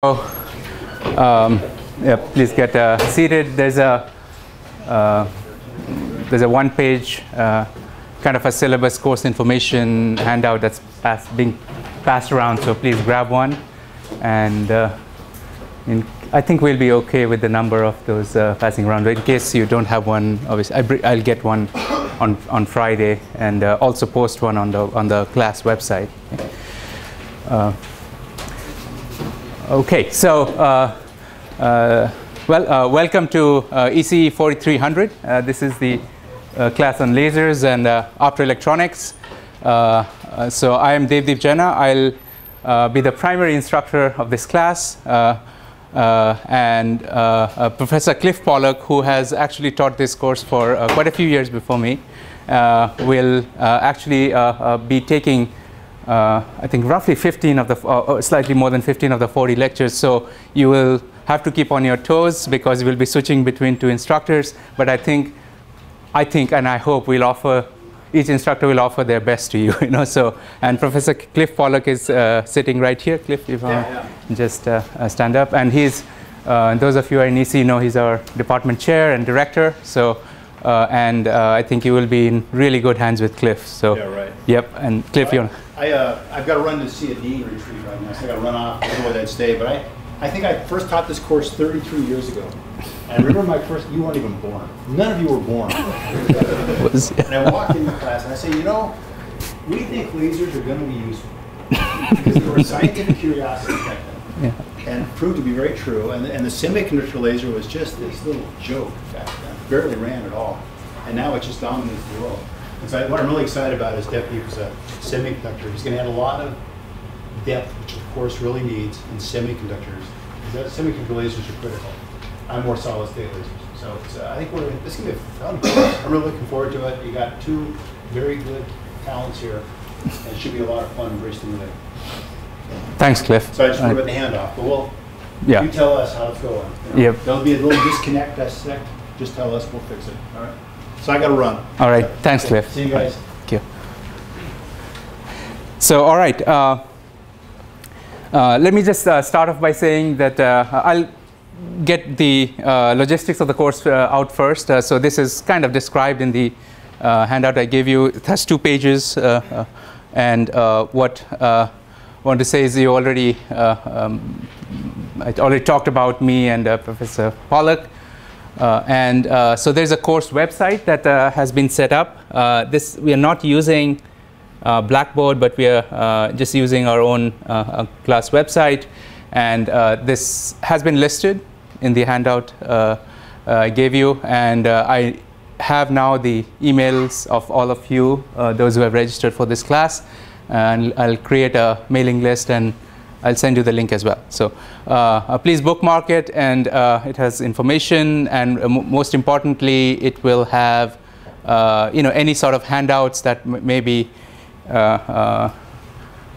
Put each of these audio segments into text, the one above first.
Um, yeah, please get uh, seated. There's a uh, there's a one-page uh, kind of a syllabus course information handout that's pass, being passed around. So please grab one, and uh, in, I think we'll be okay with the number of those uh, passing around. In case you don't have one, obviously I will get one on on Friday, and uh, also post one on the on the class website. So uh, uh, well, uh, welcome to uh, ECE 4300. Uh, this is the uh, class on lasers and optoelectronics. so I am Debdeep Jena. I'll be the primary instructor of this class. Uh, and uh, uh, Professor Clif Pollock, who has actually taught this course for quite a few years before me, will actually be taking uh, I think roughly 15 of the, uh, uh, slightly more than 15 of the 40 lectures. So you will have to keep on your toes because you will be switching between two instructors. But I think, I think, and I hope we'll offer, each instructor will offer their best to you. You know, so and Professor Clif Pollock is uh, sitting right here. Clif, if yeah, yeah. just uh, uh, stand up, and he's. those of you are in EC know he's our department chair and director. So. and I think you will be in really good hands with Clif. So, yeah, right. Yep, and Clif, you I, uh, I've got to run to see a dean retreat right now, so I got to run off. I don't know that stay, but I, I think I first taught this course 33 years ago. And I remember my first, you weren't even born. None of you were born. and I walked into class and I say, you know, we think lasers are going to be useful. because they were scientific curiosity back then. Yeah. And proved to be very true. And, and the semiconductor laser was just this little joke back then. Barely ran at all. And now it just dominates the world. And so what I'm really excited about is DEPI is a semiconductor. He's going to add a lot of depth, which of course really needs in semiconductors. Because semiconductor lasers are critical. I'm more solid state lasers. So uh, I think we're, this is going to be fun. I'm really looking forward to it. You got two very good talents here. And it should be a lot of fun, very stimulating. Thanks, Clif. So I just want to put the handoff, but we'll, yeah. you tell us how it's going. You know? Yep. There'll be a little disconnect, dissect. Just tell us, we'll fix it. All right. So I got to run. All right. Thanks, Clif. See you guys. Thank you. So, all right. Uh, uh, let me just uh, start off by saying that uh, I'll get the uh, logistics of the course uh, out first. so this is kind of described in the handout I gave you. It has two pages. and what I want to say is you already, um, I already talked about me and Professor Pollock. Uh, and uh, so there's a course website that uh, has been set up. Uh, this we are not using uh, Blackboard, but we are uh, just using our own class website. And this has been listed in the handout I gave you. And I have now the emails of all of you, those who have registered for this class. And I'll create a mailing list and I'll send you the link as well. So uh, uh please bookmark it, and uh, it has information, and uh, most importantly, it will have uh, you know any sort of handouts that may be uh, uh,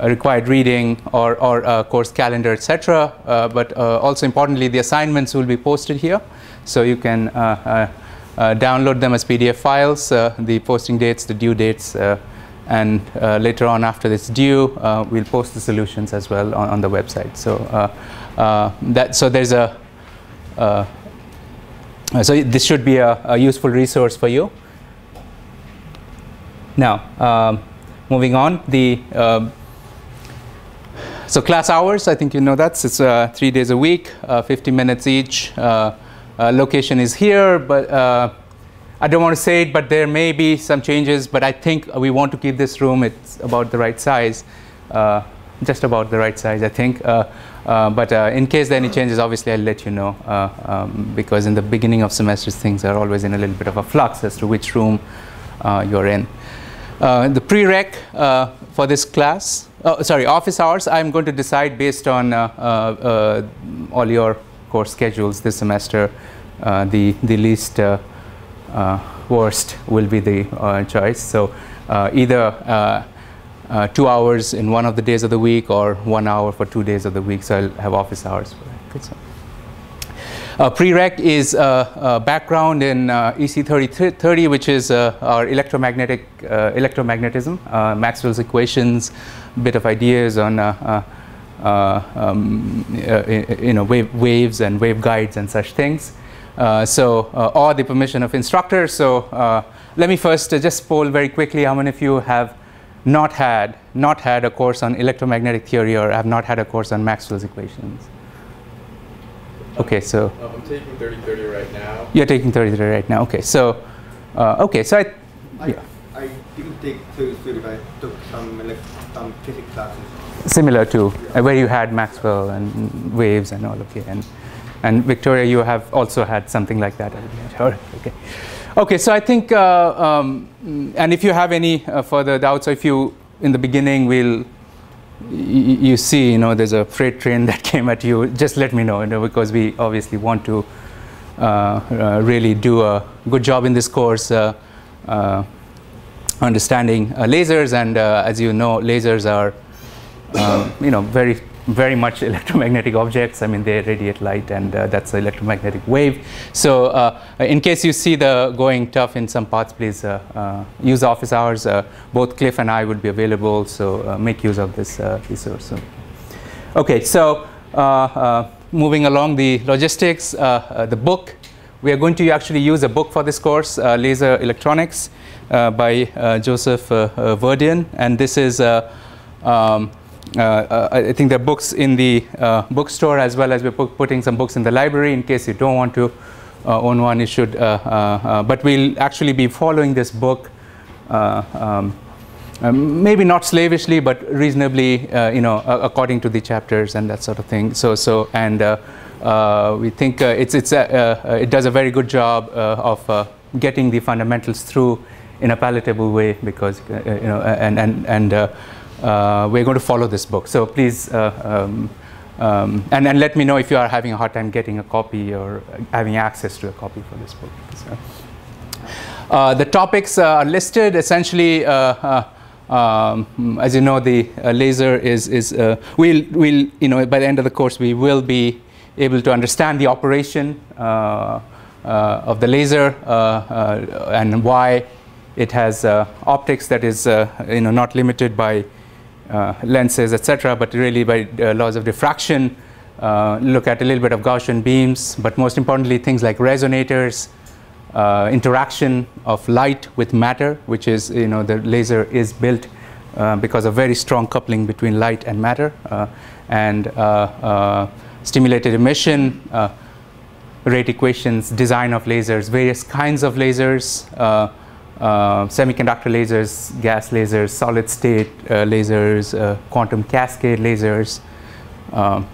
required reading or, or course calendar, etc. but also importantly, the assignments will be posted here, so you can download them as PDF files, the posting dates, the due dates, and uh, later on after it's due uh, we'll post the solutions as well on, on the website. So uh, uh that so there's a uh, so this should be a, a, useful resource for you. Now um, moving on the um, so class hours I think you know that. It's uh, three days a week 50 minutes each. Location is here but I don't want to say it, but there may be some changes, but I think we want to keep this room, it's about the right size, uh, just about the right size, I think. Uh, uh, but uh, in case there are any changes, obviously I'll let you know, uh, um, because in the beginning of semesters, things are always in a little bit of a flux as to which room uh, you're in. the prereq for this class, oh, sorry, office hours, I'm going to decide based on all your course schedules this semester, the, the least worst will be the uh, choice. So uh, either two hours in one of the days of the week or one hour for two days of the week. So I'll have office hours for it. So. Uh, prereq is uh, uh, background in EC3030, which is our electromagnetic electromagnetism, Maxwell's equations, bit of ideas on uh, um, uh, you know, wave, waves and waveguides and such things. Uh, so, uh, or the permission of instructors. So, uh, let me first just poll very quickly how many of you have not had not had a course on electromagnetic theory or have not had a course on Maxwell's equations. Okay, so um, I'm taking 3030 right now. You're taking 3030 right now. Okay, so okay, so I, I, yeah. I didn't take 3030, but I took some, some physics classes similar to uh, where you had Maxwell and waves and all okay and and Victoria you have also had something like that. Okay. Okay so I think uh, um, and if you have any uh, further doubts or if you in the beginning will you see you know there's a freight train that came at you just let me know, you know because we obviously want to uh, uh, really do a good job in this course uh, understanding lasers. And as you know lasers are um, you know, very, very much electromagnetic objects. I mean, they radiate light, and uh, that's an electromagnetic wave. So, uh, in case you see the going tough in some parts, please uh, uh use office hours. Uh, both Clif and I will be available, so uh, make use of this resource. So. Okay, so moving along the logistics, the book. We are going to actually use a book for this course, Laser Electronics, by Joseph Verdeyen, and this is. Um, I think there are books in the uh, bookstore as well as we're putting some books in the library in case you don't want to own one. You should, but we'll actually be following this book. Um, um, maybe not slavishly, but reasonably, uh, you know, uh, according to the chapters and that sort of thing. So, so, and uh, we think it's it's it does a very good job of getting the fundamentals through in a palatable way because you know, and and and uh, we're going to follow this book. So please, uh, um, um, and, and let me know if you are having a hard time getting a copy or having access to a copy for this book. So, uh, the topics are listed essentially. Um, as you know, the uh, laser is, is uh, we'll, we'll, you know, by the end of the course, we will be able to understand the operation uh, of the laser and why it has optics that is, you know, not limited by uh, lenses, etc., but really by uh, laws of diffraction, uh, look at a little bit of Gaussian beams, but most importantly, things like resonators, uh, interaction of light with matter, which is, you know, the laser is built uh, because of very strong coupling between light and matter, uh, and stimulated emission, rate equations, design of lasers, various kinds of lasers, uh, semiconductor lasers, gas lasers, solid state uh, lasers, uh, quantum cascade lasers, um,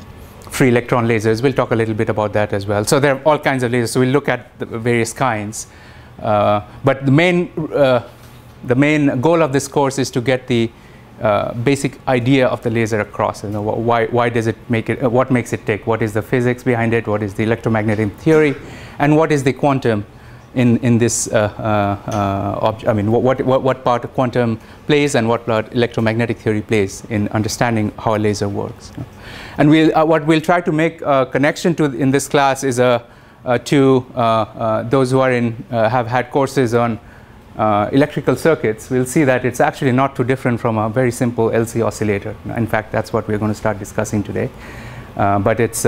free electron lasers. We'll talk a little bit about that as well. So there are all kinds of lasers. So we'll look at the various kinds. Uh, but the main, uh, the main goal of this course is to get the uh, basic idea of the laser across. You know, why, why does it make it, what makes it tick? What is the physics behind it? What is the electromagnetic theory? And what is the quantum in, in this, uh, uh, uh I mean, what, what, what part of quantum plays and what part electromagnetic theory plays in understanding how a laser works. And we'll, uh, what we'll try to make a connection to in this class is a, uh, to uh, those who are in, have had courses on electrical circuits, we'll see that it's actually not too different from a very simple LC oscillator. In fact, that's what we're going to start discussing today. but it's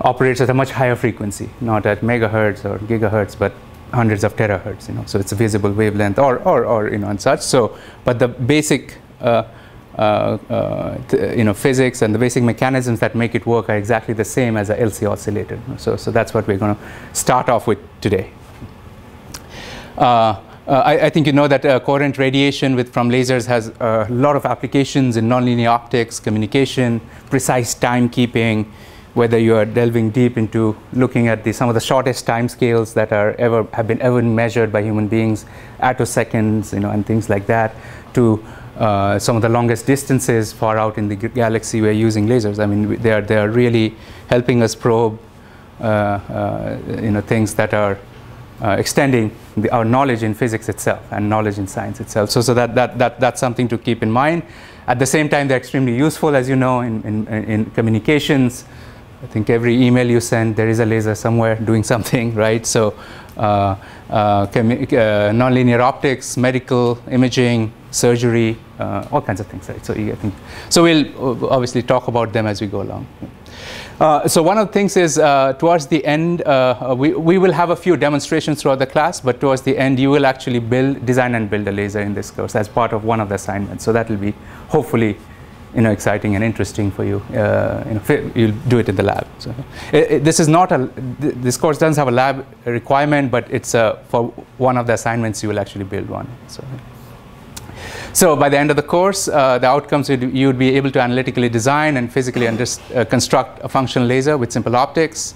operates at a much higher frequency, not at megahertz or gigahertz, but hundreds of terahertz. You know, so it's a visible wavelength or, or, or you know, and such. So, but the basic uh, uh, uh, you know, physics and the basic mechanisms that make it work are exactly the same as a LC oscillator. So, so that's what we're going to start off with today. Uh, uh, I, I, think you know that uh, coherent radiation with, from lasers has a lot of applications in nonlinear optics, communication, precise timekeeping, whether you are delving deep into looking at the, some of the shortest time scales that are ever have been ever measured by human beings, attoseconds, you know, and things like that, to uh, some of the longest distances far out in the galaxy we're using lasers. I mean, they are they are really helping us probe, uh, uh, you know, things that are uh, extending the, our knowledge in physics itself and knowledge in science itself. So, so that, that, that, that's something to keep in mind. At the same time, they're extremely useful, as you know, in, in, in communications, I think every email you send, there is a laser somewhere doing something, right? So, uh, uh, uh, nonlinear optics, medical imaging, surgery, uh, all kinds of things. Right? So, I think, so we'll uh, obviously talk about them as we go along. Uh, so one of the things is uh, towards the end, uh, uh, we, we will have a few demonstrations throughout the class, but towards the end, you will actually build, design and build a laser in this course as part of one of the assignments. So that will be hopefully, you know, exciting and interesting for you. Uh, you know, you'll do it in the lab. So it, it- this is not a, th- this course doesn't have a lab requirement, but it's uh, for one of the assignments, you will actually build one. So. So by the end of the course, uh, the outcomes you would be able to analytically design and physically uh, construct a functional laser with simple optics,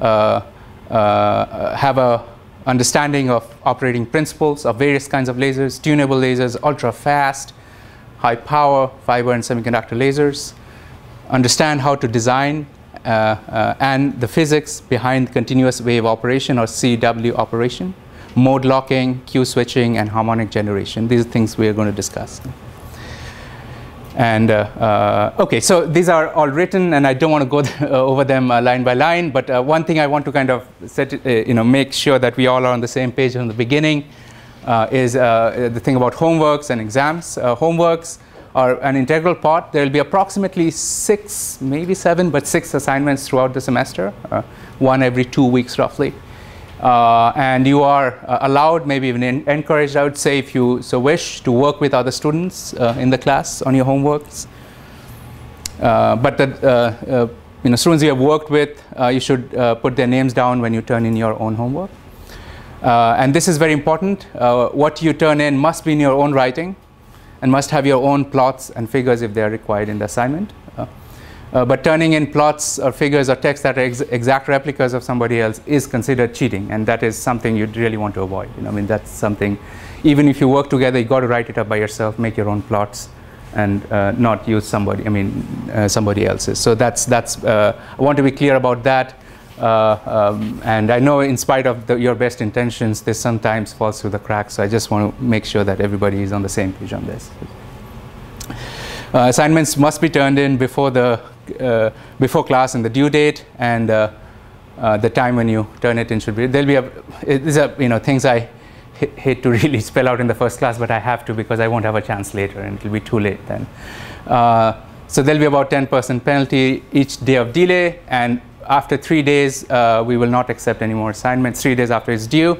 uh, uh, have a understanding of operating principles of various kinds of lasers, tunable lasers, ultra fast, high power, fiber and semiconductor lasers, understand how to design uh, uh, and the physics behind continuous wave operation or CW operation, mode locking, Q switching, and harmonic generation. These are things we are going to discuss. And uh, uh, okay, so these are all written, and I don't want to go th- over them uh, line by line. But uh, one thing I want to kind of set, you know, make sure that we all are on the same page from the beginning is uh, the thing about homeworks and exams. Uh, homeworks are an integral part. There will be approximately six, maybe seven, but six assignments throughout the semester, uh, one every two weeks roughly. Uh, and you are uh, allowed, maybe even en- encouraged, I would say, if you so wish, to work with other students uh, in the class on your homeworks. Uh, but the uh, uh, you know, students you have worked with, uh, you should uh, put their names down when you turn in your own homework. Uh, and this is very important. Uh, what you turn in must be in your own writing and must have your own plots and figures if they are required in the assignment. Uh, uh, but turning in plots or figures or text that are ex- exact replicas of somebody else is considered cheating, and that is something you'd really want to avoid. You know, I mean, that's something. Even if you work together, you got to write it up by yourself, make your own plots, and uh, not use somebody. I mean, uh, somebody else's. So that's that's. Uh, I want to be clear about that. Uh, um, and I know, in spite of the, your best intentions, this sometimes falls through the cracks. So I just want to make sure that everybody is on the same page on this. Uh, assignments must be turned in before the uh, before class and the due date, and uh, uh, the time when you turn it in should be. There'll be a. These are you know things I hate to really spell out in the first class, but I have to because I won't have a chance later, and it'll be too late then. Uh, so there'll be about 10% penalty each day of delay, and after three days, uh, we will not accept any more assignments. Three days after it's due,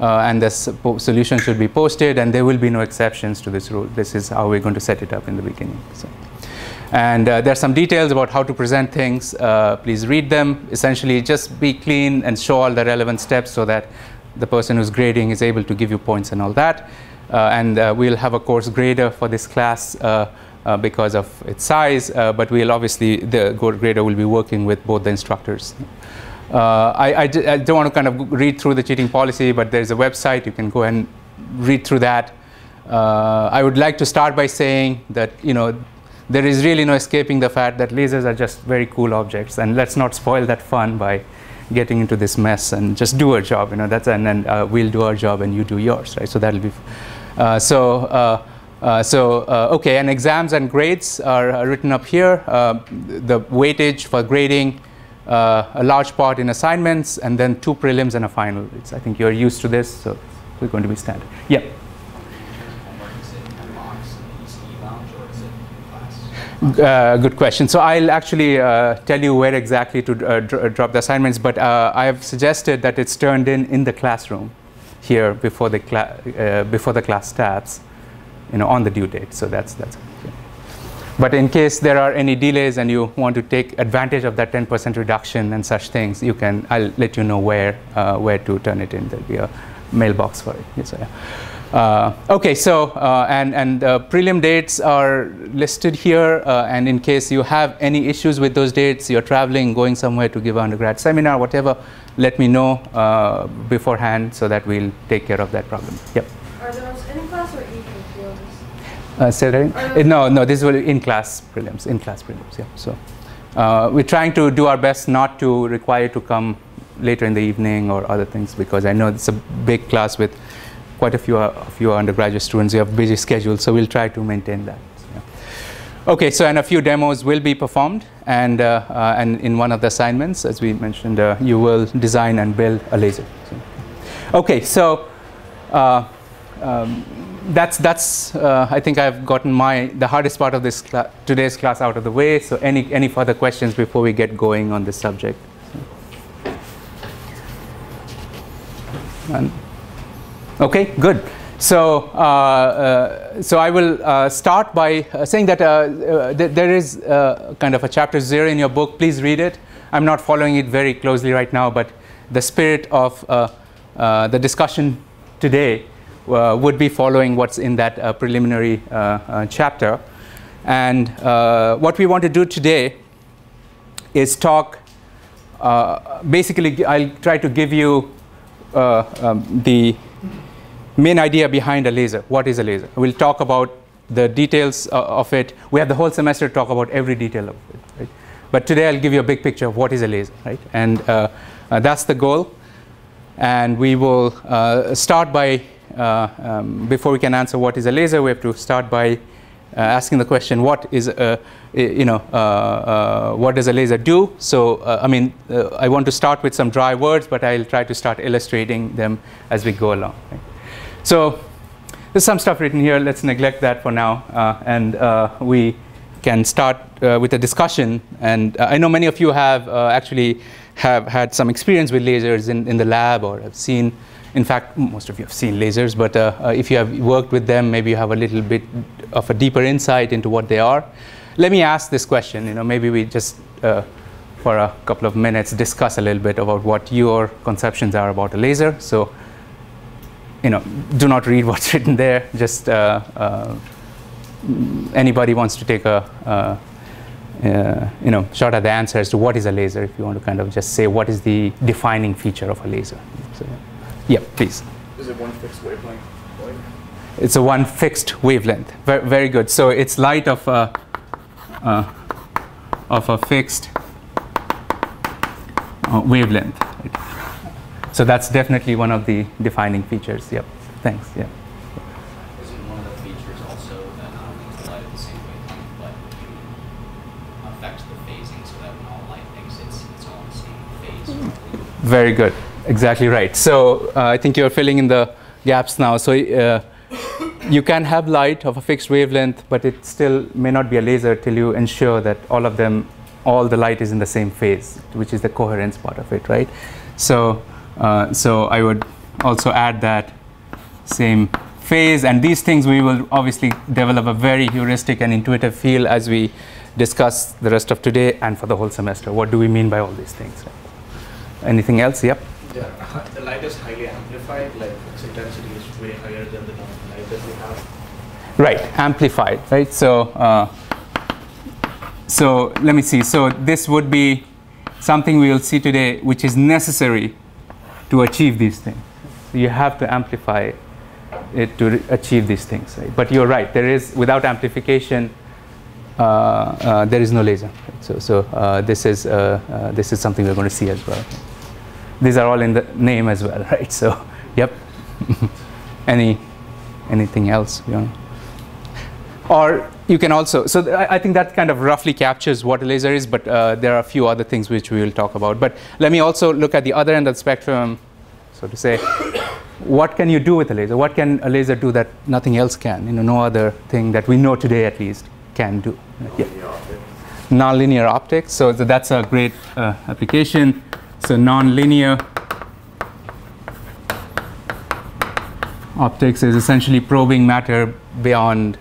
uh, and the solution should be posted, and there will be no exceptions to this rule. This is how we're going to set it up in the beginning. So. And uh, there are some details about how to present things. Uh, please read them. Essentially, just be clean and show all the relevant steps so that the person who's grading is able to give you points and all that. Uh, and uh, we'll have a course grader for this class uh, because of its size, uh, but we'll obviously, the grader will be working with both the instructors. Uh, I, don't want to kind of read through the cheating policy, but there's a website. You can go and read through that. Uh, I would like to start by saying that you know there is really no escaping the fact that lasers are just very cool objects, and let's not spoil that fun by getting into this mess and just do our job. You know that's and then uh, we'll do our job and you do yours, right? So that'll be. So. Uh, uh, so uh, okay, and exams and grades are, are written up here. Uh, the weightage for grading, uh, a large part in assignments, and then two prelims and a final. It's, I think you're used to this, so we're going to be standard. Yeah. Uh, good question. So I'll actually uh, tell you where exactly to uh, dr- uh, drop the assignments, but uh, I have suggested that it's turned in in the classroom here before the uh, before the class starts, you know, on the due date. So that's that's. But in case there are any delays and you want to take advantage of that 10% reduction and such things, you can. I'll let you know where uh, where to turn it in. There'll be a mailbox for it. Yes, yeah. Uh, okay, so uh, and and uh, prelim dates are listed here, uh, and in case you have any issues with those dates, you're traveling, going somewhere to give an undergrad seminar, whatever, let me know uh, beforehand so that we'll take care of that problem. Yep. Are those in class or evening fields? Uh? Uh, no, no, this will in class prelims, in class prelims, yeah. So uh, we're trying to do our best not to require to come later in the evening or other things because I know it's a big class with quite a few uh, of your undergraduate students. You have busy schedules, so we'll try to maintain that. Okay, so and a few demos will be performed, and uh, uh, and in one of the assignments, as we mentioned, uh, you will design and build a laser. So, Okay, so uh, um, that's that's uh, I think I've gotten my the hardest part of this cla- today's class out of the way. So any any further questions before we get going on this subject? And- okay, good. So uh, uh, so I will uh, start by uh, saying that uh, uh, th- there is kind of a chapter zero in your book. Please read it. I'm not following it very closely right now, but the spirit of the discussion today would be following what's in that uh, preliminary uh, uh, chapter. And uh, what we want to do today is talk. Uh, basically, I'll try to give you uh, um, the main idea behind a laser. What is a laser? We'll talk about the details uh, of it. We have the whole semester to talk about every detail of it. Right? But today I'll give you a big picture of what is a laser, right? And uh, uh, that's the goal. And we will uh, start by, uh, um, before we can answer what is a laser, we have to start by uh, asking the question, what is, a, you know, uh, uh, what does a laser do? So, uh, I mean, uh, I want to start with some dry words, but I'll try to start illustrating them as we go along. Right? So, there's some stuff written here. Let's neglect that for now, uh, and uh, we can start uh, with a discussion. And uh, I know many of you have uh, actually have had some experience with lasers in, in the lab or have seen. In fact, most of you have seen lasers, but uh, uh, if you have worked with them, maybe you have a little bit of a deeper insight into what they are. Let me ask this question. You know, maybe we just uh, for a couple of minutes discuss a little bit about what your conceptions are about a laser. So you know, do not read what's written there. Just uh, uh, anybody wants to take a, uh, you know, shot at the answer as to what is a laser. If you want to kind of just say what is the defining feature of a laser. So, yeah, please. Is it one fixed wavelength? Like, It's a one fixed wavelength. Very, very good. So it's light of a, uh, of a fixed uh, wavelength. right? So that's definitely one of the defining features. Yep. Thanks. Yeah. Isn't one of the features also that not only is the light at the same wavelength, but you affect the phasing so that when all light exits, it's all in the same phase? Very good. Exactly right. So uh, I think you're filling in the gaps now. So uh, you can have light of a fixed wavelength, but it still may not be a laser till you ensure that all of them, all the light is in the same phase, which is the coherence part of it, right? So, uh, so I would also add that same phase, and these things we will obviously develop a very heuristic and intuitive feel as we discuss the rest of today and for the whole semester. What do we mean by all these things? Anything else? Yep. Yeah, the light is highly amplified, like its intensity is way higher than the light that we have. Right, amplified, right? So, uh, so let me see. So this would be something we will see today, which is necessary to achieve these things. You have to amplify it to achieve these things, right? But you're right. There is without amplification, uh, uh, there is no laser. Right? So, so uh, this is uh, uh, this is something we're going to see as well. These are all in the name as well, right? So, yep. Any anything else? You want? or you can also so th- I, I think that kind of roughly captures what a laser is but uh, there are a few other things which we will talk about but let me also look at the other end of the spectrum so to say what can you do with a laser what can a laser do that nothing else can you know no other thing that we know today at least can do yeah. nonlinear optics so th- that's a great uh, application so nonlinear optics is essentially probing matter beyond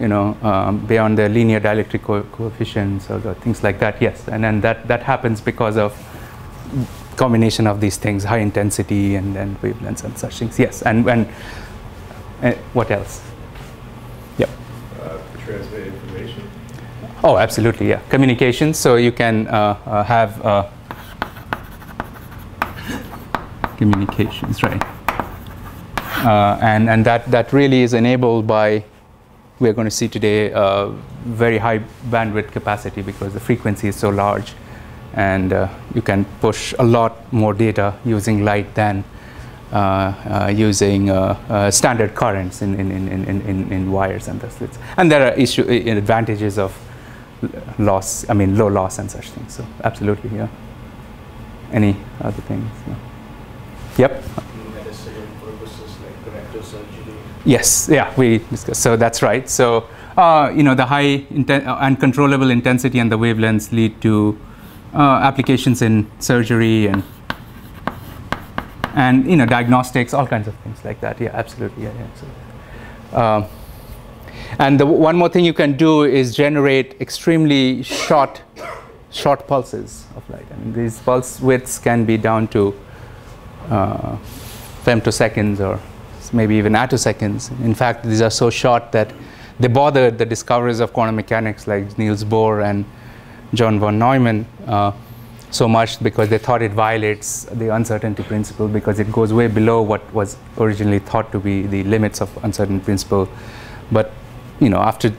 you know, um, beyond the linear dielectric co- coefficients or the things like that. Yes, and then that that happens because of combination of these things, high intensity and then wavelengths and such things. Yes, and and uh, what else? Yep. uh, transmit information. Oh, absolutely. Yeah, communications. So you can uh, uh, have uh, communications, right? Uh, and and that that really is enabled by we're going to see today uh, very high bandwidth capacity because the frequency is so large and uh, you can push a lot more data using light than uh, uh, using uh, standard currents in, in, in, in, in, wires and slits. And there are issue, advantages of loss, I mean low loss and such things. So absolutely, yeah. Any other things? No. Yep. Yes, yeah, we discussed. So that's right. So uh, you know the high uh, uncontrollable intensity and the wavelengths lead to uh, applications in surgery and and you know diagnostics, all kinds of things like that. Yeah, absolutely. Yeah, yeah. So, um, and the one more thing you can do is generate extremely short short pulses of light. And these pulse widths can be down to uh, femtoseconds or maybe even attoseconds. In fact, these are so short that they bothered the discoverers of quantum mechanics like Niels Bohr and John von Neumann uh, so much because they thought it violates the uncertainty principle because it goes way below what was originally thought to be the limits of uncertainty principle. But you know, after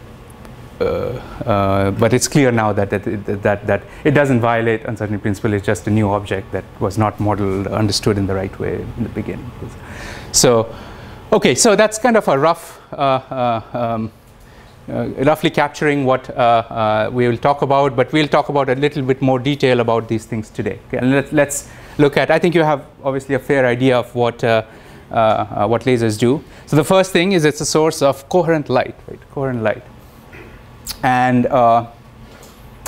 but it's clear now that that, that that it doesn't violate uncertainty principle. It's just a new object that was not modeled, understood in the right way in the beginning. So, okay, so that's kind of a rough, uh, uh um, uh, roughly capturing what uh, we will talk about. But we'll talk about a little bit more detail about these things today. Okay? And let, let's look at. I think you have obviously a fair idea of what. what lasers do. So the first thing is it's a source of coherent light, right? Coherent light. And uh,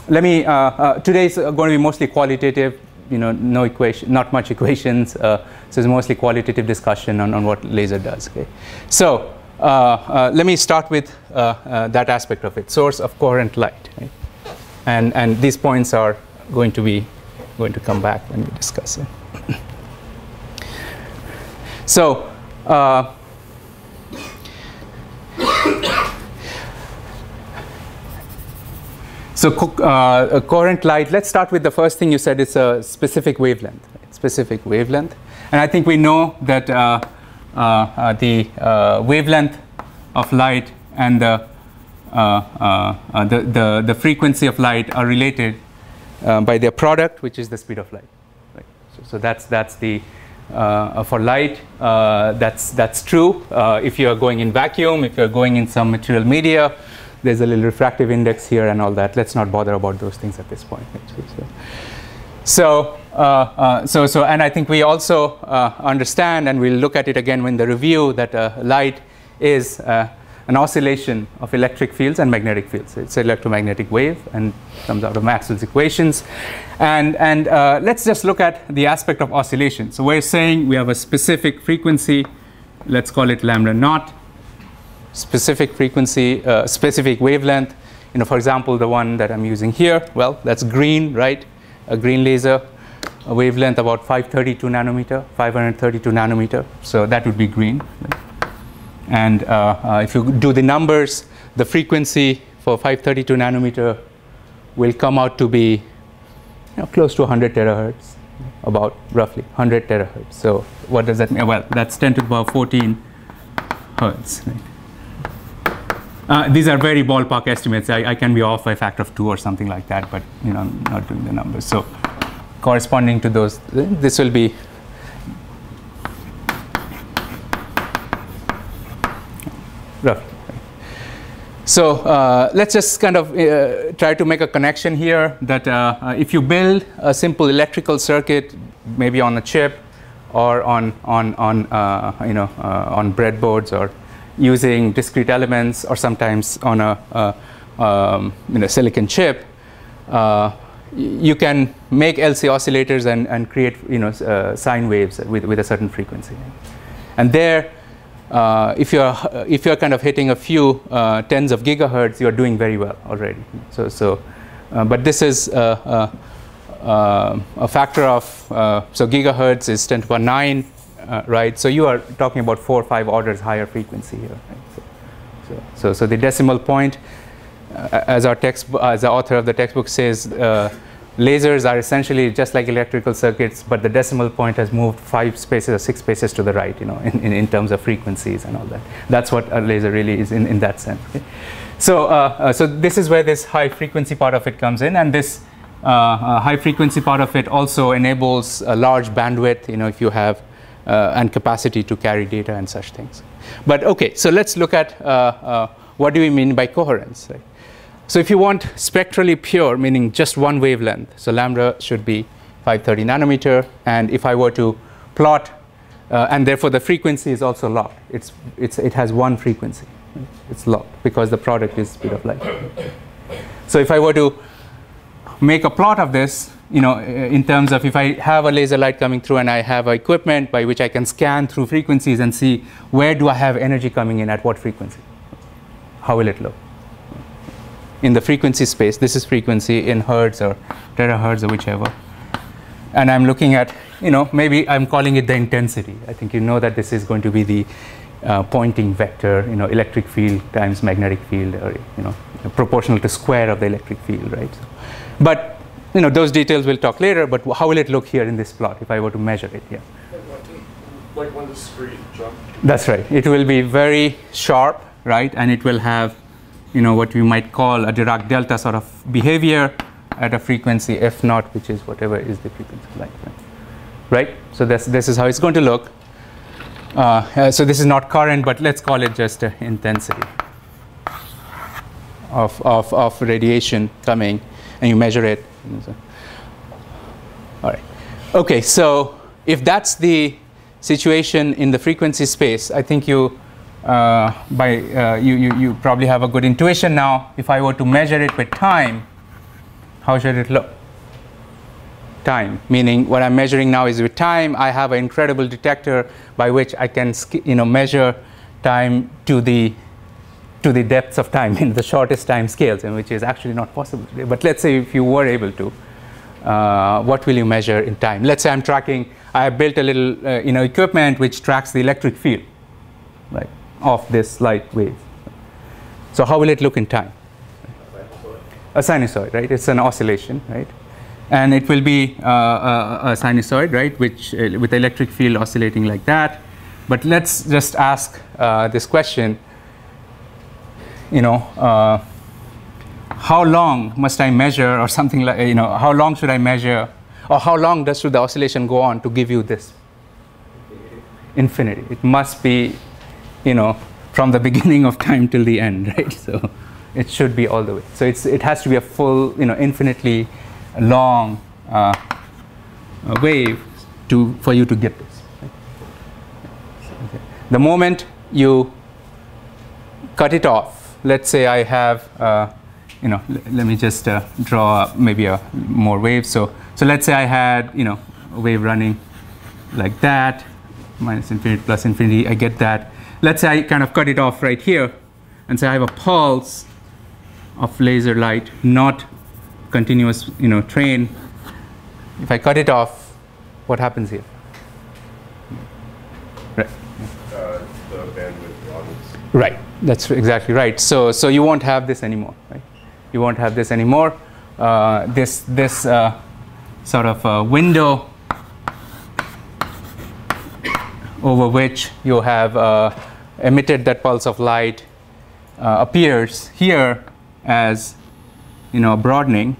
let me, uh, uh, today's going to be mostly qualitative, you know, no equation, not much equations. Uh, so it's mostly qualitative discussion on, on what laser does. Okay, so uh, uh, let me start with that aspect of it, source of coherent light. Right? And and these points are going to be going to come back when we discuss it. so. So uh, coherent light, let's start with the first thing you said, it's a specific wavelength, specific wavelength. And I think we know that uh, uh, uh the uh, wavelength of light and the, uh, the, the, the, frequency of light are related by their product, which is the speed of light. So, so that's, that's the, for light, that's, that's true. if you are going in vacuum, if you are going in some material media, there's a little refractive index here and all that. Let's not bother about those things at this point. So, uh, uh, so, so, and I think we also uh, understand, and we'll look at it again in the review, that uh, light is uh, an oscillation of electric fields and magnetic fields. It's an electromagnetic wave and comes out of Maxwell's equations. And, and uh, let's just look at the aspect of oscillation. So we're saying we have a specific frequency, let's call it lambda naught, specific frequency, uh, specific wavelength. You know, for example, the one that I'm using here, well, that's green, right? A green laser, a wavelength about 532 nanometer, 532 nanometer. So that would be green. And uh, uh, if you do the numbers, the frequency for 532 nanometer will come out to be you know, close to 100 terahertz, about roughly 100 terahertz. So what does that mean? Well, that's 10 to the power 14 hertz. Right? Uh, these are very ballpark estimates. I, I, can be off by a factor of two or something like that, but you know, I'm not doing the numbers. So, corresponding to those, this will be rough. So uh, let's just kind of uh, try to make a connection here that uh, uh if you build a simple electrical circuit, maybe on a chip or on on on you know on breadboards or using discrete elements or sometimes on a, a um, you know, silicon chip, uh, you can make LC oscillators and, and create you know, uh, sine waves with, with a certain frequency. And there, uh, if you're if you're kind of hitting a few uh, tens of gigahertz, you're doing very well already. So so, uh, but this is uh, a factor of so gigahertz is 10 to the power 9 uh, right? So you are talking about four or five orders higher frequency here. Right? So, so, so, the decimal point, uh, as our text, as the author of the textbook says, uh, lasers are essentially just like electrical circuits, but the decimal point has moved five spaces or six spaces to the right, you know, in, in, in terms of frequencies and all that. That's what a laser really is in, in that sense. Okay? So, uh, uh, so this is where this high frequency part of it comes in, and this uh, high frequency part of it also enables a large bandwidth. You know, if you have uh, and capacity to carry data and such things. But okay, so let's look at uh, uh, what do we mean by coherence. Right? So if you want spectrally pure, meaning just one wavelength, so lambda should be 530 nanometer, and if I were to plot uh, and therefore the frequency is also locked. It's, it's, it has one frequency. It's locked because the product is speed of light. So if I were to make a plot of this, you know, uh, in terms of if I have a laser light coming through and I have equipment by which I can scan through frequencies and see where do I have energy coming in at what frequency, how will it look? In the frequency space, this is frequency in hertz or terahertz or whichever. And I'm looking at, you know, maybe I'm calling it the intensity. I think you know that this is going to be the uh, Poynting vector, you know, electric field times magnetic field, or you know, proportional to square of the electric field, right? So, but you know, those details we'll talk later. But how will it look here in this plot if I were to measure it here? Like when the screen. That's right. It will be very sharp, right? And it will have, you know, what we might call a Dirac delta sort of behavior at a frequency f naught, which is whatever is the frequency light, right? right? So this, this is how it's going to look. Uh, uh, so this is not current, but let's call it just uh, intensity of, of, of radiation coming, and you measure it. All right. Okay, so if that's the situation in the frequency space, I think you, uh, by, uh, you, you, you probably have a good intuition now. If I were to measure it with time, how should it look? Time, meaning what I'm measuring now is with time. I have an incredible detector by which I can, you know, measure time to the to the depths of time in the shortest time scales, and which is actually not possible. But let's say if you were able to, uh, what will you measure in time? Let's say I'm tracking. I have built a little, uh, you know, equipment which tracks the electric field, right, of this light wave. So how will it look in time? A sinusoid, right? It's an oscillation, right? And it will be uh, a, a, sinusoid, right, which uh, with electric field oscillating like that. But let's just ask uh, this question you know, uh, how long must I measure or something like, you know, how long should I measure or how long does should the oscillation go on to give you this? Infinity. It must be, you know, from the beginning of time till the end, right? So it should be all the way. So it's, it has to be a full, you know, infinitely long uh, wave to, for you to get this. Right? The moment you cut it off, let's say I have, uh, you know, let me just uh, draw maybe a more wave. So, so let's say I had, you know, a wave running like that, minus infinity plus infinity, I get that. Let's say I kind of cut it off right here and say I have a pulse of laser light, not continuous, you know, train. If I cut it off, what happens here? Right. Uh, the bandwidth broadens. Right. That's exactly right. So, so you won't have this anymore, right? You won't have this anymore. Uh, this this uh, sort of uh, window over which you have uh, emitted that pulse of light uh, appears here as you know broadening,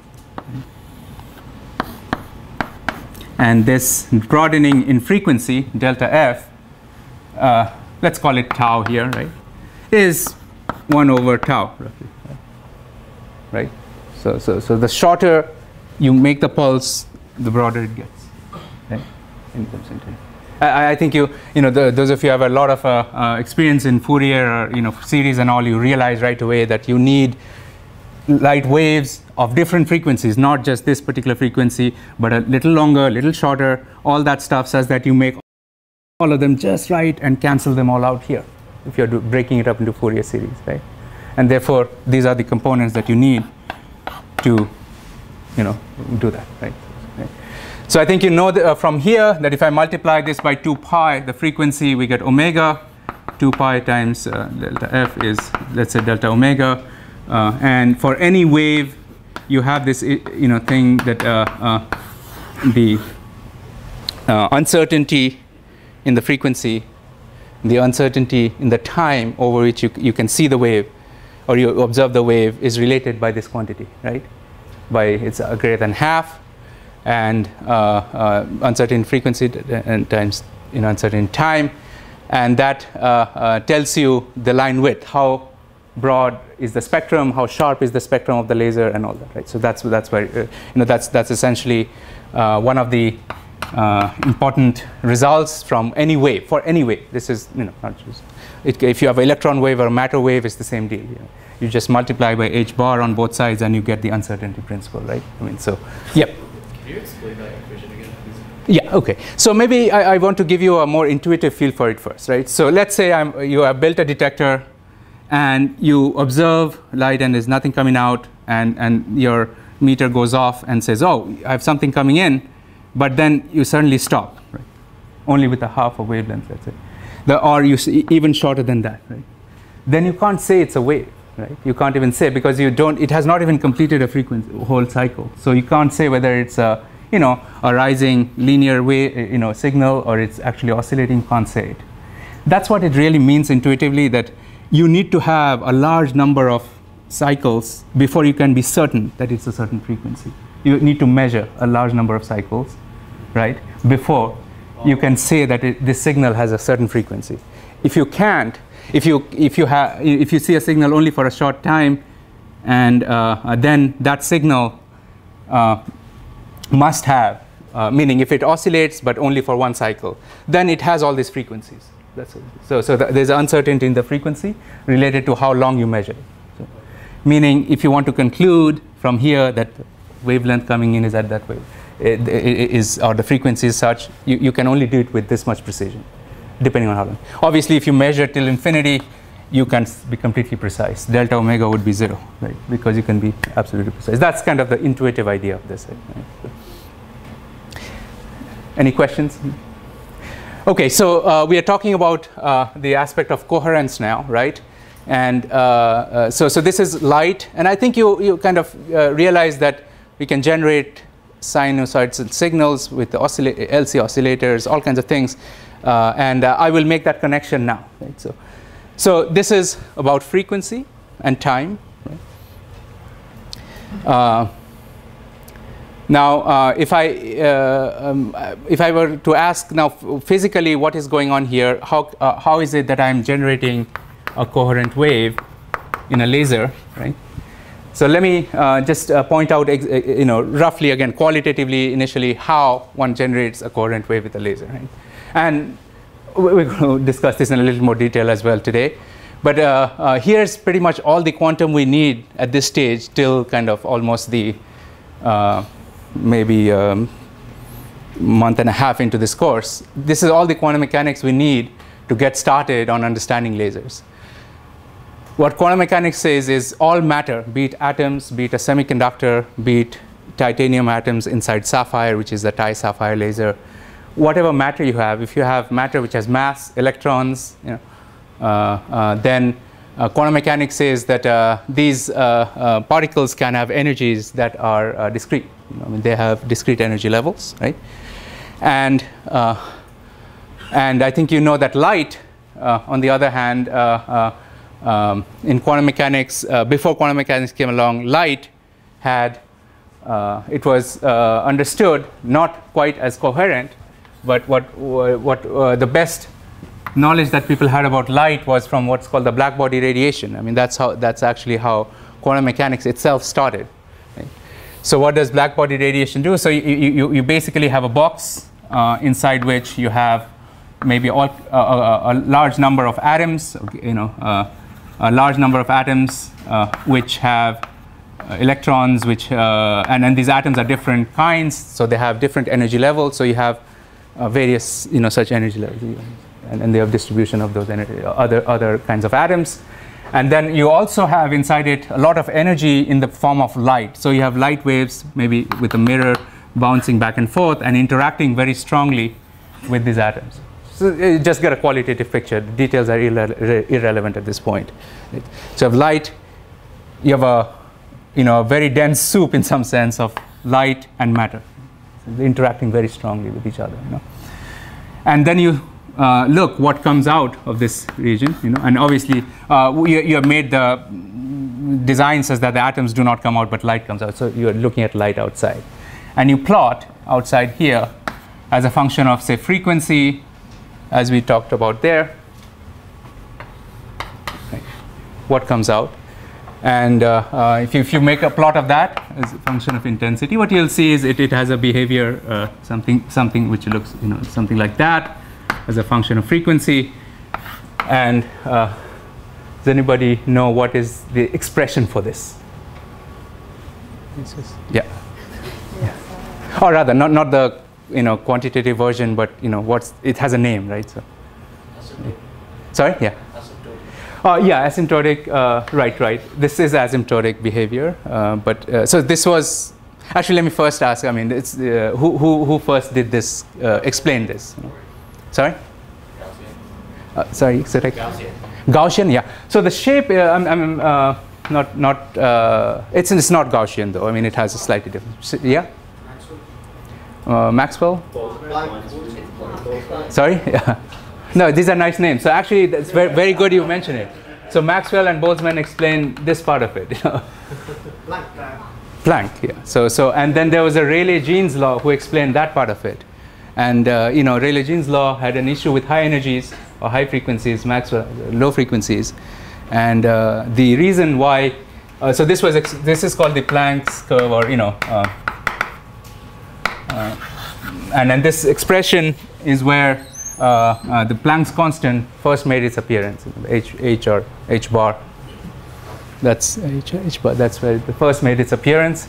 and this broadening in frequency delta f. Uh, let's call it tau here, right? Is 1 over tau roughly, right? So, so, so the shorter you make the pulse, the broader it gets, right? In. I, I think you, you know, the, those of you have a lot of uh, uh, experience in Fourier, or, you know, series and all, you realize right away that you need light waves of different frequencies, not just this particular frequency, but a little longer, a little shorter, all that stuff says that you make all of them just right and cancel them all out here if you're breaking it up into Fourier series, right? And therefore, these are the components that you need to, you know, do that, right? So I think you know uh, from here that if I multiply this by 2 pi, the frequency we get omega, 2 pi times uh, delta f is, let's say, delta omega. Uh, and for any wave, you have this, you know, thing that uh, uh, the uh, uncertainty in the frequency the uncertainty in the time over which you, you can see the wave or you observe the wave is related by this quantity, right? By it's uh, greater than half and uh, uh, uncertain frequency and times in uncertain time. And that uh, uh, tells you the line width, how broad is the spectrum, how sharp is the spectrum of the laser and all that, right? So that's, that's where, uh, you know, that's, that's essentially one of the uh, important results from any wave, for any wave. This is, you know, not just, it, if you have electron wave or matter wave, it's the same deal. You, know. you just multiply by h bar on both sides and you get the uncertainty principle, right? I mean, so, yep. Can you explain that equation again? Yeah, okay. So maybe I, I, want to give you a more intuitive feel for it first, right? So let's say I'm, you have built a detector and you observe light and there's nothing coming out and, and your meter goes off and says, oh, I have something coming in, but then you suddenly stop, right? Only with a half a wavelength, let's say. The, or you see, even shorter than that, right? Then you can't say it's a wave, right? You can't even say because you don't, it has not even completed a frequency, whole cycle. So you can't say whether it's a, you know, a rising linear wave, eh, you know, signal or it's actually oscillating, you can't say it. That's what it really means intuitively that you need to have a large number of cycles before you can be certain that it's a certain frequency. You need to measure a large number of cycles, right, before you can say that it, this signal has a certain frequency. If you can't, if you if you have if you see a signal only for a short time, and uh, then that signal uh, must have, uh, meaning if it oscillates but only for one cycle, then it has all these frequencies. That's it. So, so th there's uncertainty in the frequency related to how long you measure. So, meaning, if you want to conclude from here that wavelength coming in is at that it is or the frequency is such, you, you can only do it with this much precision, depending on how long. Obviously, if you measure till infinity, you can be completely precise. Delta omega would be zero, right? Because you can be absolutely precise. That's kind of the intuitive idea of this. Right? Any questions? Okay, so uh, we are talking about uh, the aspect of coherence now, right? And uh, uh so, so this is light, and I think you, you kind of uh, realize that we can generate sinusoids and signals with the LC oscillators, all kinds of things, uh, and I will make that connection now. Right? So, so this is about frequency and time. Right? Now, uh, if I uh, um, if I were to ask now physically what is going on here, how uh, how is it that I am generating a coherent wave in a laser, right? So let me uh, just uh, point out, uh, you know, roughly again, qualitatively initially, how one generates a coherent wave with a laser, right? And we're going to discuss this in a little more detail as well today. But here's pretty much all the quantum we need at this stage till kind of almost the maybe um, month and a half into this course, this is all the quantum mechanics we need to get started on understanding lasers. What quantum mechanics says is all matter, be it atoms, be it a semiconductor, be it titanium atoms inside sapphire, which is the Ti-sapphire laser, whatever matter you have, if you have matter which has mass, electrons, you know, uh, uh, then uh, quantum mechanics says that uh, these uh, uh, particles can have energies that are discrete. I mean, they have discrete energy levels, right? And and I think you know that light, on the other hand, um, in quantum mechanics, before quantum mechanics came along, light had it was understood not quite as coherent, but what what the best knowledge that people had about light was from what's called the black body radiation. I mean, that's how that's actually how quantum mechanics itself started. So what does black body radiation do? So you, you, you basically have a box uh, inside which you have maybe all, uh, a, uh, a, large number of atoms, you know, uh, a large number of atoms uh, which have uh, electrons, which and then these atoms are different kinds, so they have different energy levels. So you have various, you know, such energy levels and, and they have distribution of those other, other kinds of atoms. And then you also have inside it a lot of energy in the form of light. So you have light waves, maybe with a mirror bouncing back and forth and interacting very strongly with these atoms. So just get a qualitative picture. The details are irre irrelevant at this point. So you have light, you have a, you know, a very dense soup in some sense of light and matter. Interacting very strongly with each other. You know? And then you uh, look what comes out of this region, you know, and obviously uh, you, you, have made the design says that the atoms do not come out, but light comes out. So you are looking at light outside, and you plot outside here as a function of say frequency, as we talked about there. What comes out, And uh, uh, if, you, if you make a plot of that as a function of intensity, what you'll see is it, it has a behavior, uh, something, something which looks, you know, something like that as a function of frequency. And uh, does anybody know what is the expression for this? Yeah. yeah. Or rather, not, not the you know quantitative version, but you know what's it has a name, right? So. Sorry. Yeah. Asymptotic. Uh, yeah, asymptotic. Uh, right, right. This is asymptotic behavior, uh, but uh, so this was actually. Let me first ask. I mean, it's uh, who who who first did this? Uh, explain this. Sorry. sorry, is it Gaussian. Gaussian. Yeah. So the shape. I'm, I'm not not. it's it's not Gaussian though. I mean, it has a slightly different. Yeah. Maxwell. Sorry. Yeah. No, these are nice names. So actually, that's very, very good you mention it. So Maxwell and Boltzmann explain this part of it. Planck. Planck, yeah. So, so, and then there was a Rayleigh-Jeans law who explained that part of it. And, uh, you know, Rayleigh-Jeans law had an issue with high energies or high frequencies, Maxwell, low frequencies. And uh, the reason why, uh, so this was, this is called the Planck's curve or, you know, uh, uh, and then this expression is where uh, uh, the Planck's constant first made its appearance, h, h or h bar. That's h, h bar. That's where it first made its appearance.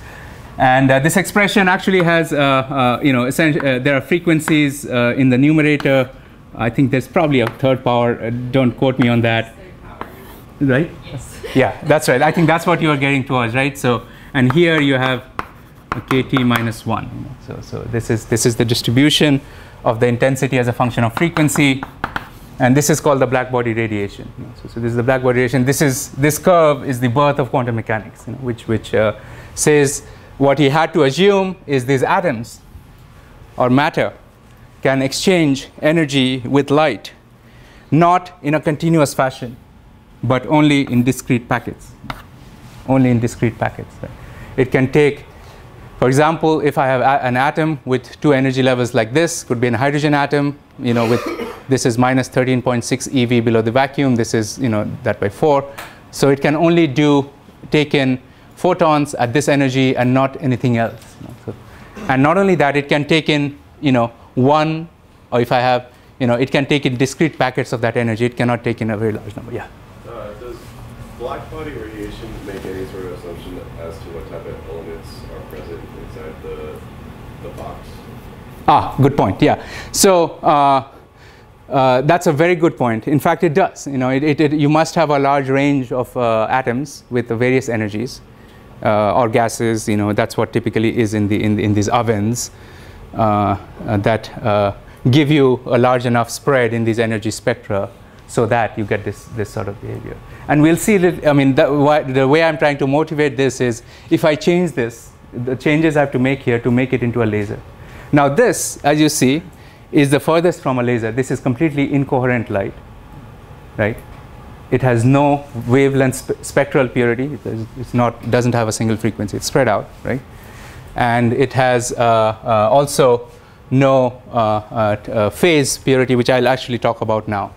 And uh, this expression actually has, uh, uh, you know, there are frequencies in the numerator. I think there's probably a third power. don't quote me on that. Right? Yes. Yeah, that's right. I think that's what you are getting towards, right? So, and here you have kt minus 1. So, so this is this is the distribution of the intensity as a function of frequency. And this is called the black body radiation. So, so, this is the black body radiation. This is this curve is the birth of quantum mechanics, you know, which which uh, says what he had to assume is these atoms or matter can exchange energy with light, not in a continuous fashion, but only in discrete packets. Only in discrete packets. Right? It can take for example, if I have an atom with two energy levels like this, could be a hydrogen atom, you know, with this is minus 13.6 eV below the vacuum, this is, you know, that by 4. So it can only do, take in photons at this energy and not anything else. You know, so, and not only that, it can take in, you know, one, or if I have, you know, it can take in discrete packets of that energy. It cannot take in a very large number. Yeah. Uh, does black body radiation make any sort of assumption as to what type of elements are present inside the, the box? Ah, good point. Yeah. So uh, uh, that's a very good point. In fact, it does. You know, it, it, it you must have a large range of uh, atoms with various energies uh, or gases. You know, that's what typically is in the in, in these ovens uh, uh, that give you a large enough spread in these energy spectra so that you get this this sort of behavior. And we'll see. That, I mean, the, the way I'm trying to motivate this is if I change this the changes I have to make here to make it into a laser. Now this, as you see, is the furthest from a laser. This is completely incoherent light, right? It has no wavelength spe spectral purity. it's not doesn't have a single frequency. It's spread out, right? And it has uh, uh, also no uh, uh, uh phase purity, which I'll actually talk about now.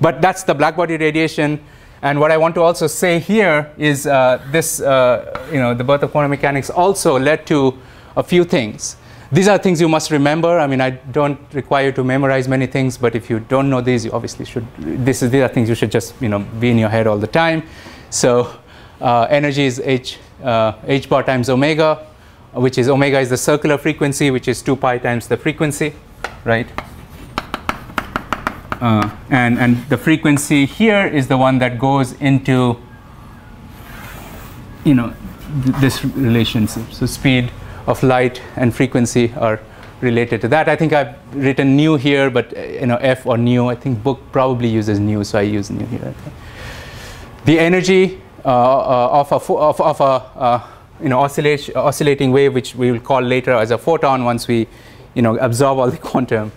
But that's the blackbody radiation and what I want to also say here is uh, this, you know, the birth of quantum mechanics also led to a few things. These are things you must remember. I mean, I don't require you to memorize many things, but if you don't know these, you obviously should. This is, these are things you should just, you know, be in your head all the time. So uh, energy is h, uh, h bar times omega, which is omega is the circular frequency, which is 2 pi times the frequency, right? Uh, and, and the frequency here is the one that goes into you know th this relationship. So speed of light and frequency are related to that. I think I've written nu here, but uh, you know f or nu. I think book probably uses nu, so I use nu here. The energy uh, uh, of a of, of a uh, you know oscillation, oscillating wave, which we will call later as a photon, once we you know absorb all the quantum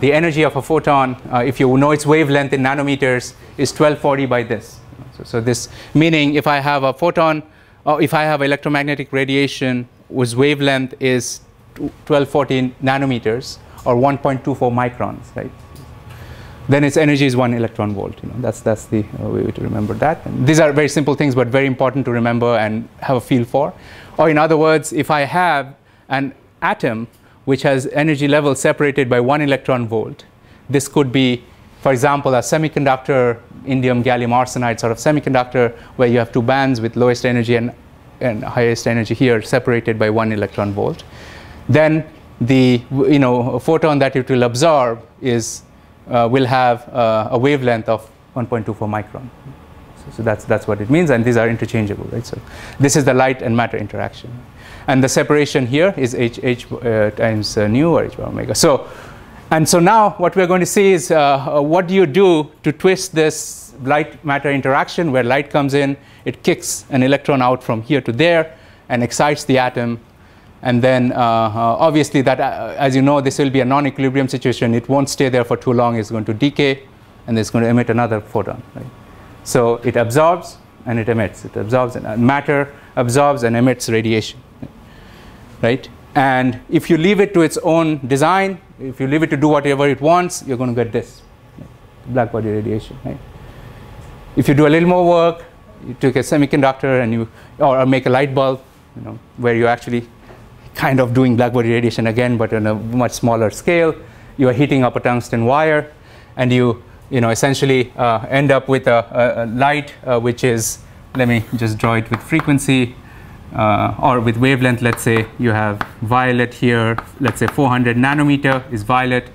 the energy of a photon, if you know its wavelength in nanometers, is 1240 by this. So, so, this meaning if I have a photon, or if I have electromagnetic radiation whose wavelength is 1240 nanometers or 1.24 microns, right? then its energy is one electron volt. You know, that's that's the uh, way to remember that. And these are very simple things, but very important to remember and have a feel for. Or in other words, if I have an atom which has energy level separated by one electron volt, this could be, for example, a semiconductor indium gallium arsenide sort of semiconductor where you have two bands with lowest energy and, and highest energy here separated by one electron volt. Then the you know photon that it will absorb is uh, will have uh, a wavelength of 1.24 micron. So, so, that's, that's what it means, and these are interchangeable, right? So this is the light and matter interaction. And the separation here is h, h uh, times uh, nu or h bar omega. So, and so now what we're going to see is uh, uh, what do you do to twist this light matter interaction where light comes in, it kicks an electron out from here to there and excites the atom and then uh, uh, obviously that, uh, as you know, this will be a non-equilibrium situation. It won't stay there for too long. It's going to decay, and it's going to emit another photon. Right? So it absorbs and it emits. It absorbs and matter absorbs and emits radiation. Right? And if you leave it to its own design, if you leave it to do whatever it wants, you're going to get this black body radiation. Right? If you do a little more work, you take a semiconductor and you or make a light bulb, you know, where you are actually kind of doing blackbody radiation again, but on a much smaller scale. You are heating up a tungsten wire, and you, you know, essentially uh, end up with a, a, a light uh, which is, let me just draw it with frequency, uh, or with wavelength, let's say you have violet here, let's say 400 nanometer is violet,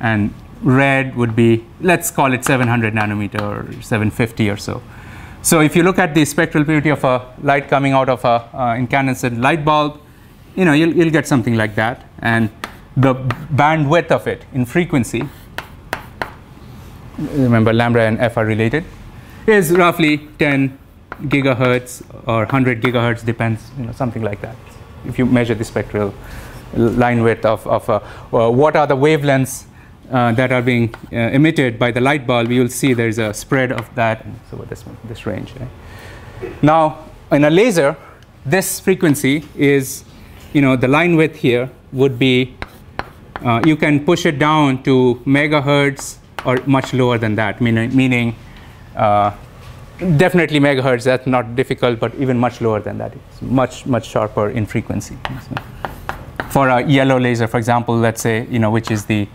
and red would be, let's call it 700 nanometer or 750 or so. So if you look at the spectral purity of a light coming out of a uh, incandescent light bulb, you know, you'll, you'll get something like that. And the bandwidth of it in frequency, remember lambda and f are related, is roughly 10 gigahertz or 100 gigahertz, depends, you know, something like that. If you measure the spectral line width of, of uh, uh, what are the wavelengths uh, that are being uh, emitted by the light bulb, you'll see there's a spread of that, so this, this range. Right? Now, in a laser, this frequency is you know, the line width here would be, uh, you can push it down to megahertz or much lower than that, meaning, meaning uh, definitely megahertz, that's not difficult, but even much lower than that. It's much, much sharper in frequency. For a yellow laser, for example, let's say, you know, which is the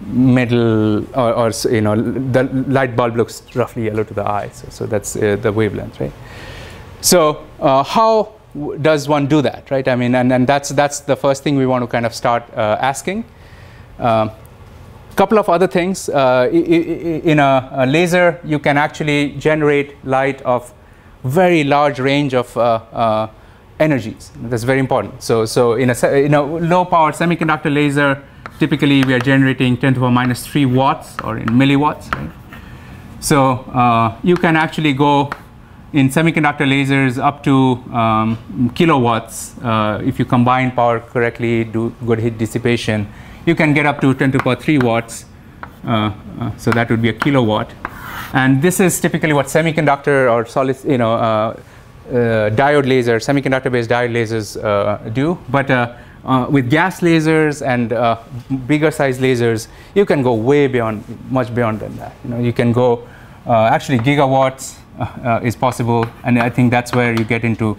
middle, or, or you know, the light bulb looks roughly yellow to the eye, so, so that's uh, the wavelength, right? So uh, how does one do that, right? I mean, and, and that's, that's the first thing we want to kind of start uh, asking. A um, couple of other things. Uh, in a, a, laser, you can actually generate light of very large range of uh, uh energies. That's very important. So, so in a, in a low power semiconductor laser, typically we are generating 10 to the minus 3 watts or in milliwatts. So uh, you can actually go in semiconductor lasers up to um, kilowatts, uh, if you combine power correctly, do good heat dissipation, you can get up to 10 to the power 3 watts. Uh, uh, so that would be a kilowatt. And this is typically what semiconductor or solid, you know, uh, uh, diode lasers, semiconductor-based diode lasers do. But with gas lasers and bigger size lasers, you can go way beyond, much beyond than that. You know, you can go actually gigawatts uh, is possible, and I think that's where you get into,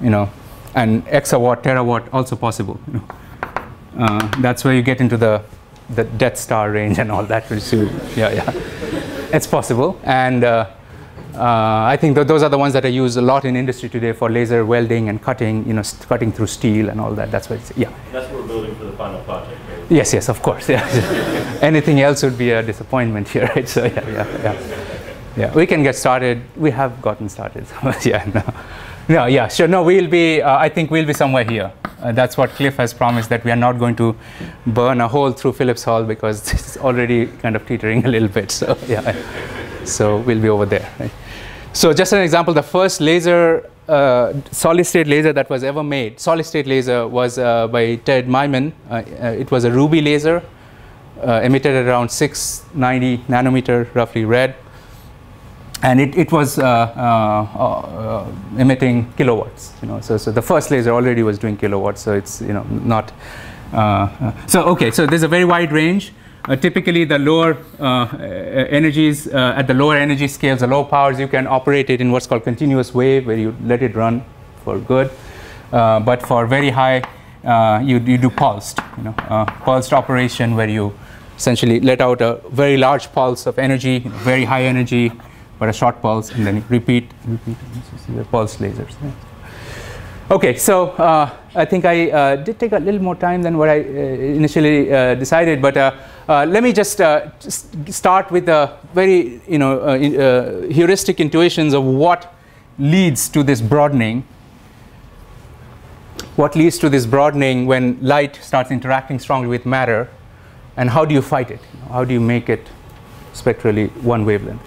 you know, and exawatt, terawatt also possible. You know. uh, that's where you get into the the Death Star range and all that. yeah, yeah, it's possible, and uh, uh, I think th those are the ones that are used a lot in industry today for laser welding and cutting, you know, cutting through steel and all that. That's what it's, yeah. That's what we're building for the final project, right? Yes, yes, of course. Yeah. Anything else would be a disappointment here, right? So yeah, yeah, yeah yeah, we can get started. We have gotten started. yeah, no. no, yeah, sure. No, we'll be. Uh, I think we'll be somewhere here. Uh, that's what Clif has promised that we are not going to burn a hole through Phillips Hall because it's already kind of teetering a little bit. So yeah, so we'll be over there. Right? So just an example, the first laser, uh, solid state laser that was ever made, solid state laser was uh, by Ted Maiman. Uh, uh, it was a ruby laser emitted at around 690 nanometer, roughly red and it, it was uh, uh, uh, emitting kilowatts. You know, so so the first laser already was doing kilowatts. So it's you know not. so okay, so there's a very wide range. Uh, typically the lower uh, energies, uh, at the lower energy scales, the low powers, you can operate it in what's called continuous wave, where you let it run for good. But for very high, you, you do pulsed, you know, pulsed operation where you essentially let out a very large pulse of energy, very high energy, but a short pulse, and then repeat, repeat, the pulse lasers. Okay, so uh, I think I uh, did take a little more time than what I uh, initially decided, but uh, uh, let me just, just, start with the very, you know, in, heuristic intuitions of what leads to this broadening. What leads to this broadening when light starts interacting strongly with matter, and how do you fight it? How do you make it spectrally one wavelength?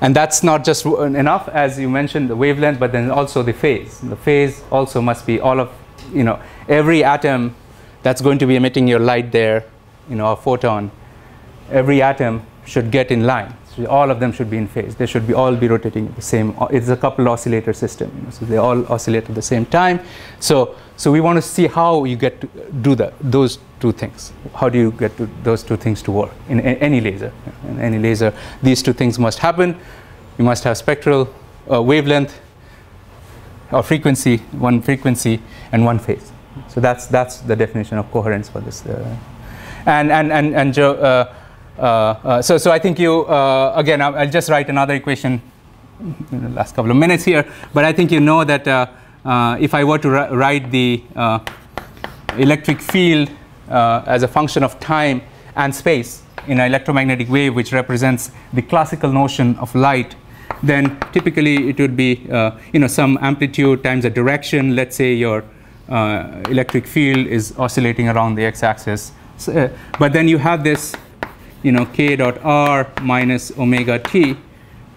And that's not just enough, as you mentioned, the wavelength, but then also the phase. The phase also must be all of, you know, every atom that's going to be emitting your light there, you know, a photon, every atom should get in line. So all of them should be in phase. They should be all be rotating at the same. It's a couple oscillator system, you know, so they all oscillate at the same time. So, so we want to see how you get to do that, those two things. How do you get to those two things to work in any laser? In any laser, these two things must happen. You must have spectral uh, wavelength or frequency, one frequency and one phase. So that's that's the definition of coherence for this. Uh, and and and and. Uh, uh, uh so so I think you again. I'll, I'll, just write another equation in the last couple of minutes here. But I think you know that if I were to write the electric field as a function of time and space in an electromagnetic wave, which represents the classical notion of light, then typically it would be uh, you know some amplitude times a direction. Let's say your uh, electric field is oscillating around the x-axis, so, uh, but then you have this you know k dot r minus omega t,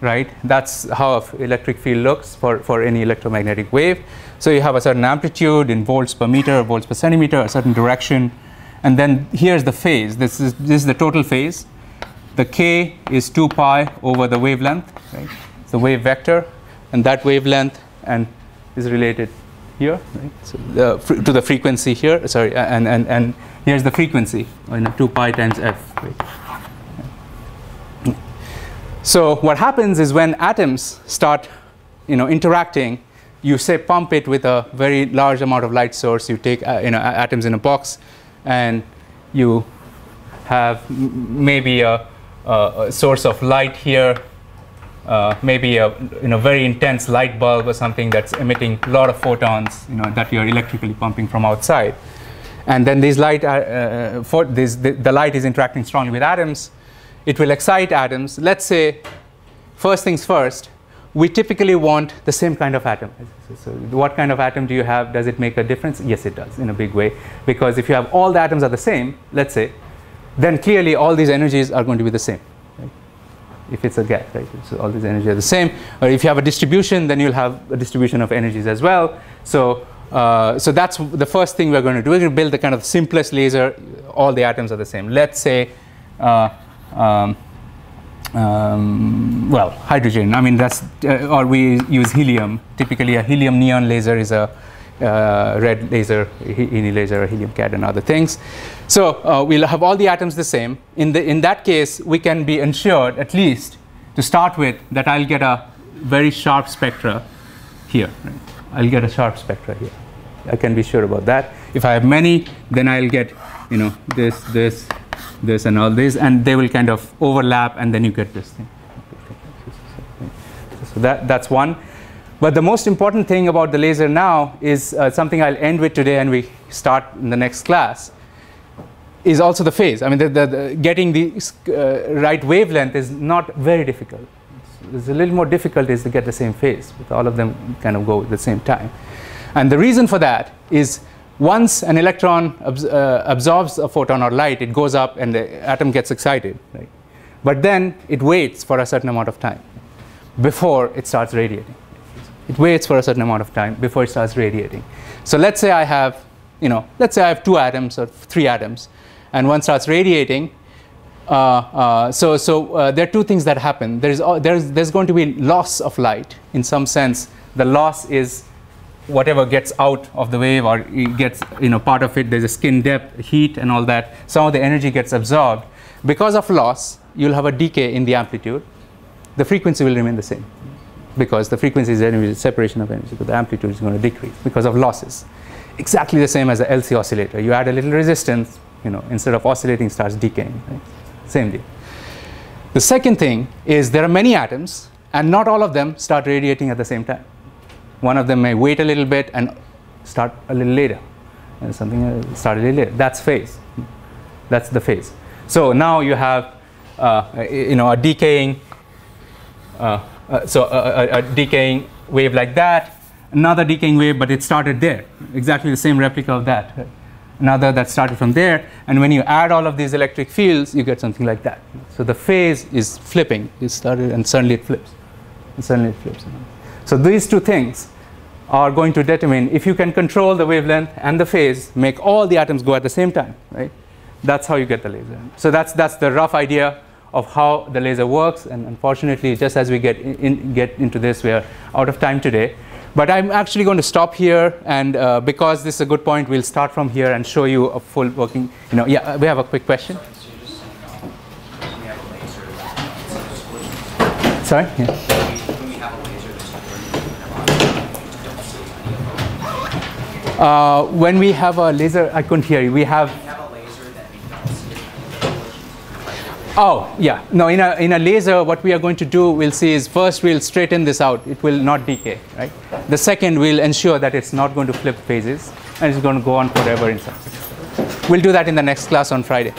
right? That's how electric field looks for for any electromagnetic wave. So you have a certain amplitude in volts per meter, volts per centimeter, a certain direction and then here's the phase. This is, this is the total phase. The k is 2 pi over the wavelength, right? The wave vector, and that wavelength and is related here, right? So the, to the frequency here. Sorry, and and and here's the frequency, in 2 pi times f. Right? So what happens is when atoms start, you know, interacting, you say pump it with a very large amount of light source. You take uh, you know atoms in a box and you have maybe a, a, source of light here, uh, maybe a you know, very intense light bulb or something that's emitting a lot of photons you know, that you're electrically pumping from outside. And then these light, uh, uh, for this, the, the light is interacting strongly with atoms. It will excite atoms. Let's say, first things first, we typically want the same kind of atom. So what kind of atom do you have? Does it make a difference? Yes, it does in a big way. Because if you have all the atoms are the same, let's say, then clearly all these energies are going to be the same. If it's a gas, right? So all these energies are the same. Or if you have a distribution, then you'll have a distribution of energies as well. So, uh, so that's the first thing we're going to do. We're going to build the kind of simplest laser. All the atoms are the same. Let's say. Uh, um, um, well, hydrogen. I mean, that's uh, or we use helium. Typically, a helium neon laser is a uh, red laser, HeNe laser, helium cat, and other things. So uh, we'll have all the atoms the same. In the in that case, we can be ensured at least to start with that I'll get a very sharp spectra here. Right? I'll get a sharp spectra here. I can be sure about that. If I have many, then I'll get you know this, this, this and all this, and they will kind of overlap, and then you get this thing. So that, that's one. But the most important thing about the laser now is uh, something I'll end with today, and we start in the next class, is also the phase. I mean, the, the, the getting the uh, right wavelength is not very difficult. It's, a little more difficult is to get the same phase, but all of them kind of go at the same time. And the reason for that is once an electron abs uh, absorbs a photon or light, it goes up and the atom gets excited. Right? But then it waits for a certain amount of time before it starts radiating. It waits for a certain amount of time before it starts radiating. So let's say I have, you know, let's say I have two atoms or three atoms, and one starts radiating. Uh, uh, so so uh, there are two things that happen. There's, there's, there's going to be loss of light. In some sense, the loss is whatever gets out of the wave or gets you know part of it there's a skin depth heat and all that some of the energy gets absorbed Because of loss, you'll have a decay in the amplitude. The frequency will remain the same because the frequency is energy separation of energy, but the amplitude is going to decrease because of losses. Exactly the same as the LC oscillator. You add a little resistance, you know, instead of oscillating, starts decaying. Right? Same deal. The second thing is there are many atoms, and not all of them start radiating at the same time. One of them may wait a little bit and start a little later, and something start a little later. That's phase. That's the phase. So now you have, uh, you know, a decaying. Uh, uh, so a, a, a, decaying wave like that, another decaying wave, but it started there, exactly the same replica of that. Another that started from there, and when you add all of these electric fields, you get something like that. So the phase is flipping. It started, and suddenly it flips, and suddenly it flips. So these two things are going to determine if you can control the wavelength and the phase, make all the atoms go at the same time, right? That's how you get the laser. So that's that's the rough idea of how the laser works. And unfortunately, just as we get, in, get into this, we are out of time today. But I'm actually going to stop here, and uh, because this is a good point, we'll start from here and show you a full working. You know, yeah, we have a quick question. Sorry. Yeah. Uh, when we have a laser, I couldn't hear you. We have Oh, yeah. No, in a, in a laser, what we are going to do, we'll see is first we'll straighten this out. It will not decay, right? The second, we'll ensure that it's not going to flip phases and it's going to go on forever in some We'll do that in the next class on Friday.